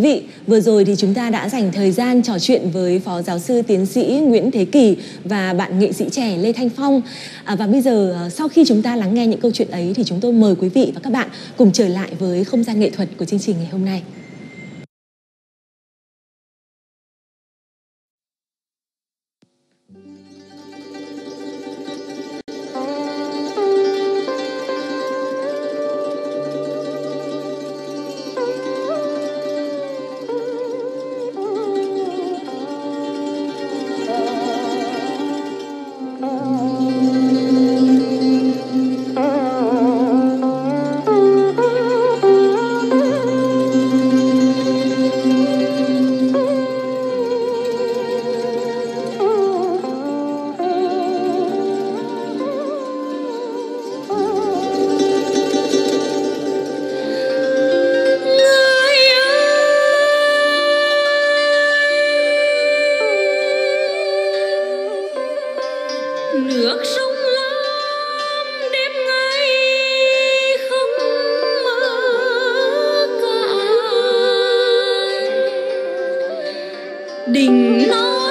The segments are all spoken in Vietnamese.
Quý vị, vừa rồi thì chúng ta đã dành thời gian trò chuyện với Phó Giáo sư Tiến sĩ Nguyễn Thế Kỳ và bạn nghệ sĩ trẻ Lê Thanh Phong. À, và bây giờ à, sau khi chúng ta lắng nghe những câu chuyện ấy thì chúng tôi mời quý vị và các bạn cùng trở lại với không gian nghệ thuật của chương trình ngày hôm nay. love. Nước sông lam đêm ngày không mơ cạn đình non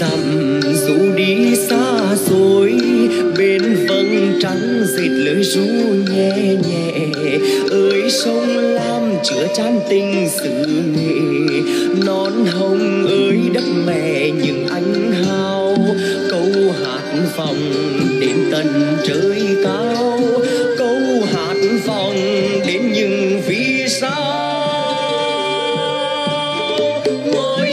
dặm, dù đi xa xôi, bên vầng trăng dệt lời ru nhẹ nhẹ. Ơi, sông lam chứa chan tình sự nghệ, non hồng ơi, đất mẹ những anh hào câu hát vòng đến tận trời cao, câu hát vòng đến những vì sao. Ngôi